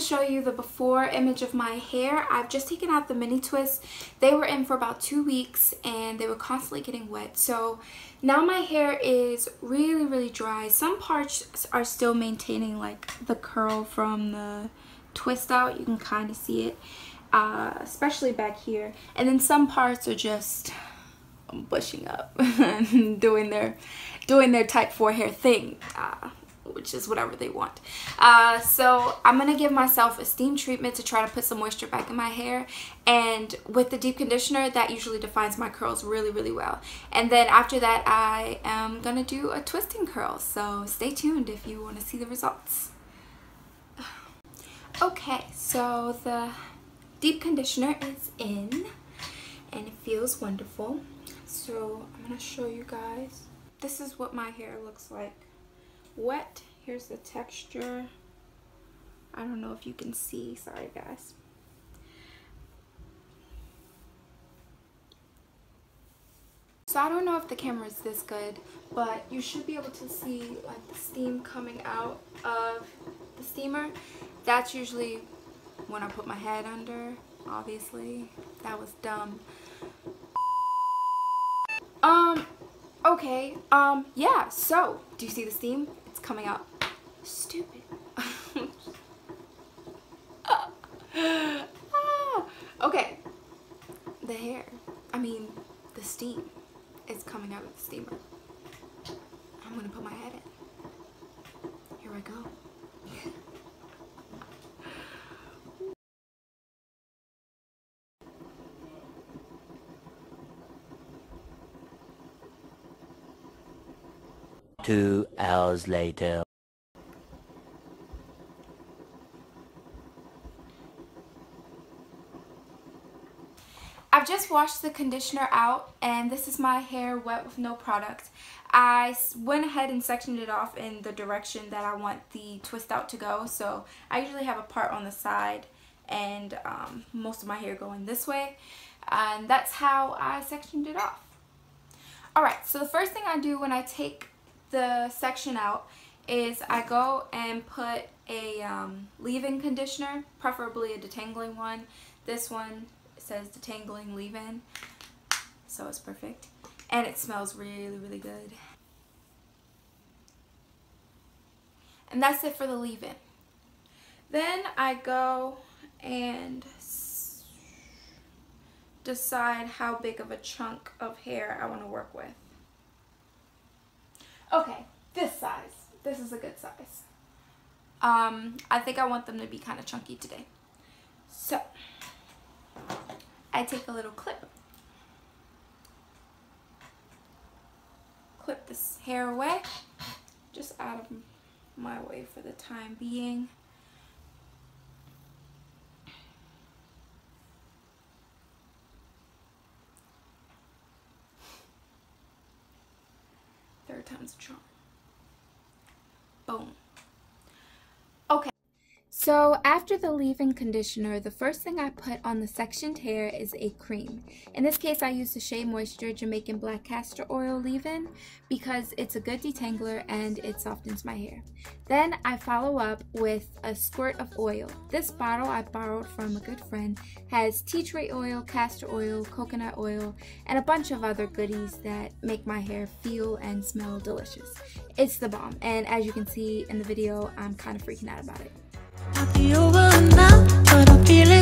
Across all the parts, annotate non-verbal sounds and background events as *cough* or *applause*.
show you the before image of my hair. I've just taken out the mini twists. They were in for about two weeks and they were constantly getting wet. So now my hair is really, really dry. Some parts are still maintaining like the curl from the twist out. You can kind of see it, uh, especially back here. And then some parts are just bushing up *laughs* and doing their doing their type 4 hair thing. Uh, which is whatever they want. Uh, so I'm going to give myself a steam treatment to try to put some moisture back in my hair. And with the deep conditioner, that usually defines my curls really, really well. And then after that, I am going to do a twist and curl. So stay tuned if you want to see the results. Okay, so the deep conditioner is in and it feels wonderful. So I'm going to show you guys. This is what my hair looks like wet. Here's the texture. I don't know if you can see. Sorry, guys. So I don't know if the camera is this good, but you should be able to see like the steam coming out of the steamer. That's usually when I put my head under, obviously. That was dumb. Um, okay, um, yeah, so, do you see the steam? It's coming out. Stupid. *laughs* ah. Okay, the hair, I mean, the steam is coming out of the steamer. I'm gonna put my head in. Here I go. Two hours later. I've just washed the conditioner out and this is my hair wet with no product. I went ahead and sectioned it off in the direction that I want the twist out to go. So I usually have a part on the side and um, most of my hair going this way. And that's how I sectioned it off. Alright, so the first thing I do when I take the section out is I go and put a um, leave-in conditioner, preferably a detangling one. This one says detangling leave-in, so it's perfect. And it smells really, really good. And that's it for the leave-in. Then I go and decide how big of a chunk of hair I want to work with. Okay, this size. This is a good size. Um, I think I want them to be kind of chunky today. So, I take a little clip. Clip this hair away. Just out of my way for the time being. Boom. So after the leave-in conditioner, the first thing I put on the sectioned hair is a cream. In this case, I use the Shea Moisture Jamaican Black Castor Oil leave-in because it's a good detangler and it softens my hair. Then I follow up with a squirt of oil. This bottle I borrowed from a good friend has tea tree oil, castor oil, coconut oil, and a bunch of other goodies that make my hair feel and smell delicious. It's the bomb, and as you can see in the video, I'm kind of freaking out about it. Might be over now, but I feel it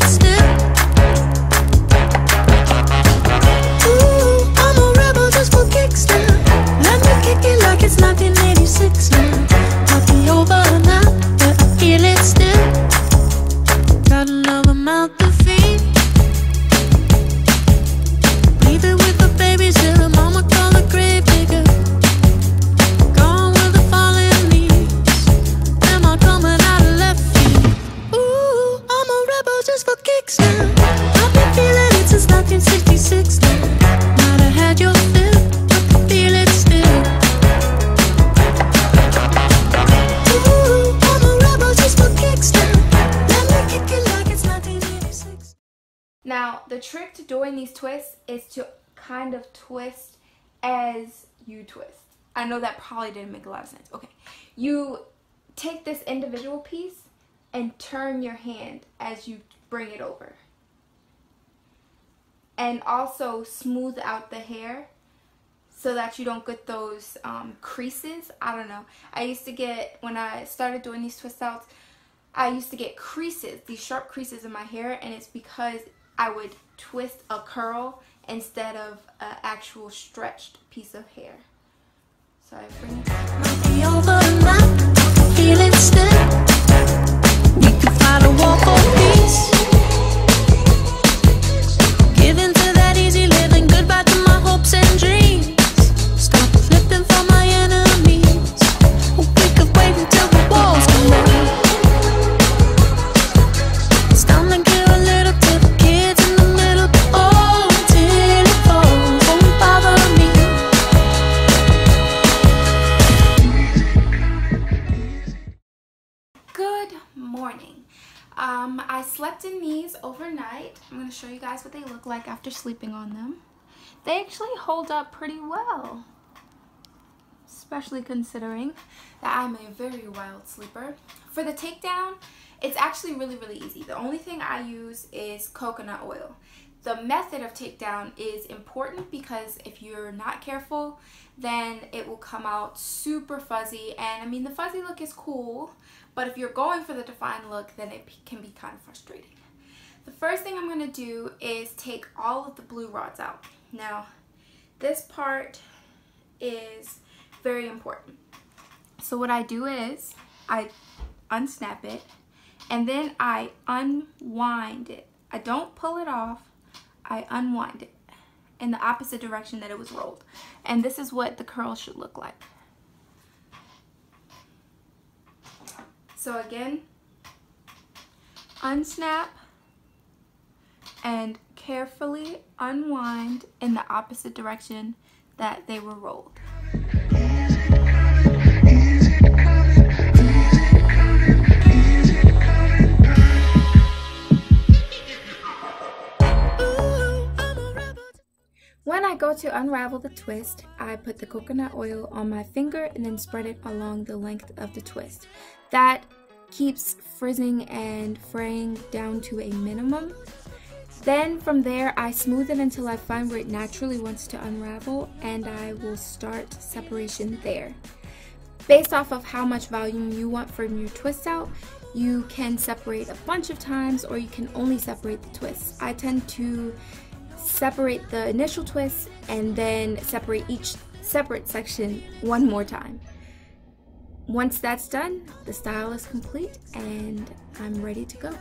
The trick to doing these twists is to kind of twist as you twist. I know that probably didn't make a lot of sense. Okay. You take this individual piece and turn your hand as you bring it over. And also smooth out the hair so that you don't get those um, creases. I don't know. I used to get, when I started doing these twist outs, I used to get creases, these sharp creases in my hair, and it's because I would twist a curl instead of an actual stretched piece of hair. So I bring it. Um, I slept in these overnight. I'm going to show you guys what they look like after sleeping on them. They actually hold up pretty well, especially considering that I'm a very wild sleeper. For the takedown, it's actually really, really easy. The only thing I use is coconut oil. The method of takedown is important because if you're not careful, then it will come out super fuzzy. And I mean, the fuzzy look is cool, but if you're going for the defined look, then it can be kind of frustrating. The first thing I'm going to do is take all of the blue rods out. Now, this part is very important. So what I do is I unsnap it and then I unwind it. I don't pull it off, I unwind it in the opposite direction that it was rolled. And this is what the curl should look like. So again, unsnap and carefully unwind in the opposite direction that they were rolled. When I go to unravel the twist, I put the coconut oil on my finger and then spread it along the length of the twist. That keeps frizzing and fraying down to a minimum. Then from there, I smooth it until I find where it naturally wants to unravel and I will start separation there. Based off of how much volume you want from your twist out, you can separate a bunch of times or you can only separate the twists. I tend to separate the initial twist and then separate each separate section one more time. Once that's done, the style is complete and I'm ready to go.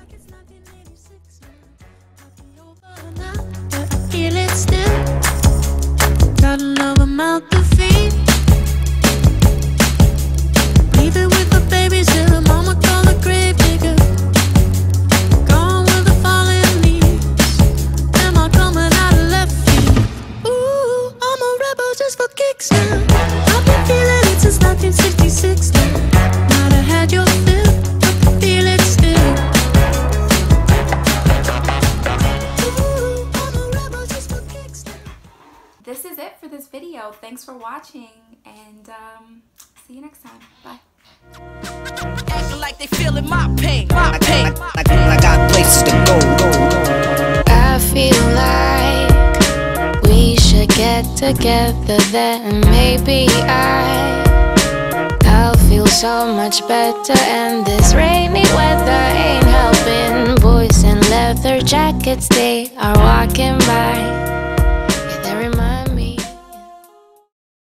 Thanks for watching and um, see you next time. Bye. Acting like they feeling my pain, my pain. Like, I got places to go, I feel like we should get together then maybe I I'll feel so much better and this rainy weather ain't helping boys in leather jackets they are walking by